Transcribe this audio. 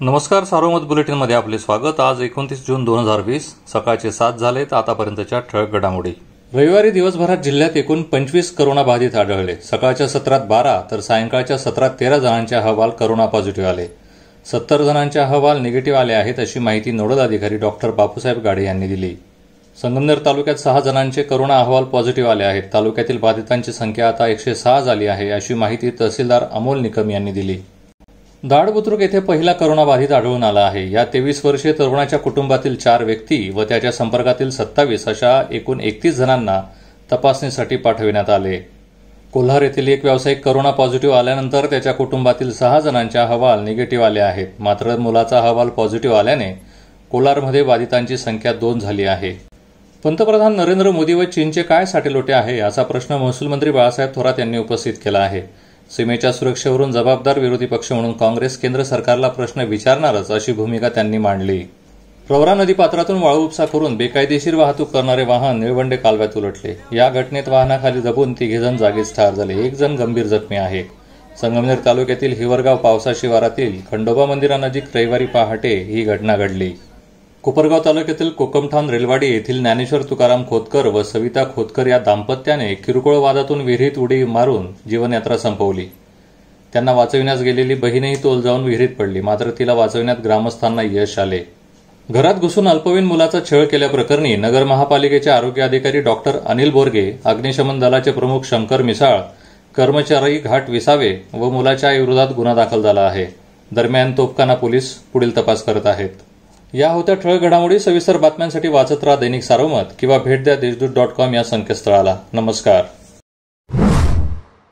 नमस्कार सार्वमत बुलेटिनमध्ये आपले स्वागत. आज एकोणतीस जून दोन हजार वीस सकाळचे सात झालेत आतापर्यंतच्या ठळक घडामोडी. रविवारी दिवसभरात जिल्ह्यात एकूण पंचवीस करोना बाधित आढळले. सकाळच्या सत्रात बारा तर सायंकाळच्या सत्रात तेरा जणांचे अहवाल करोना पॉझिटिव्ह आले. सत्तर जणांचे अहवाल निगेटिव्ह आले आहेत अशी माहिती नोडल अधिकारी डॉक्टर बापूसाहेब गाडे यांनी दिली. संगमनेर तालुक्यात सहा जणांचे करोना अहवाल पॉझिटिव्ह आले आहेत. तालुक्यातील बाधितांची संख्या आता एकशे सहा झाली आहे अशी माहिती तहसीलदार अमोल निकम यांनी दिली. दाड बुद्रुक येथे पहिला करोनाबाधित आढळून आला आहे. या तेवीस वर्षीय तरुणाच्या कुटुंबातील चार व्यक्ती व त्याच्या संपर्कातील सत्तावीस अशा एकूण एकतीस जणांना तपासणीसाठी पाठविण्यात आले. कोल्हार येथील एक व्यावसायिक करोना पॉझिटिव्ह आल्यानंतर त्याच्या कुटुंबातील सहा जणांच्या अहवाल निगेटिव्ह आले आहेत. मात्र मुलाचा अहवाल पॉझिटिव्ह आल्याने कोलारमध्ये बाधितांची संख्या दोन झाली आहे. पंतप्रधान नरेंद्र मोदी व चीनचे काय साटेलोटे आहे असा प्रश्न महसूल मंत्री बाळासाहेब थोरात यांनी उपस्थित केला आहे. सीमेच्या सुरक्षेवरून जबाबदार विरोधी पक्ष म्हणून काँग्रेस केंद्र सरकारला प्रश्न विचारणारच अशी भूमिका त्यांनी मांडली. प्रवरा नदीपात्रातून वाळू उपसा करून बेकायदेशीर वाहतूक करणारे वाहन निळवंडे कालव्यात उलटले. या घटनेत वाहनाखाली दबून तिघेजण जागीच ठार झाले. एक जण गंभीर जखमी आहे. संगमनेर तालुक्यातील हिवरगाव पावसा शिवारातील खंडोबा मंदिरानजीक रविवारी पहाटे ही घटना घडली. कोपरगाव तालुक्यातील कोकमठाण रेलवाडी येथील ज्ञानेश्वर तुकाराम खोतकर व सविता खोतकर या दाम्पत्याने किरकोळ वादातून विहिरीत उडी मारून जीवनयात्रा संपवली. त्यांना वाचविण्यास गेलेली बहीणही तोल जाऊन विहिरीत पडली मात्र तिला वाचविण्यात ग्रामस्थांना यश आले. घरात घुसून अल्पवयीन मुलाचा छळ केल्याप्रकरणी नगर महापालिकेचे आरोग्य अधिकारी डॉक्टर अनिल बोरगे अग्निशमन दलाचे प्रमुख शंकर मिसाळ कर्मचारी घाट विसावे व मुलाच्या विरोधात गुन्हा दाखल झाला आहे. दरम्यान तोफखाना पोलीस पुढील तपास करत आहेत. या होत्या ठळक घडामोडी सविस्तर बातम्यांसाठी वाचत राहा दैनिक सारोमत किंवा भेट द्या देशदूत डॉट कॉम या संकेतस्थळाला. नमस्कार.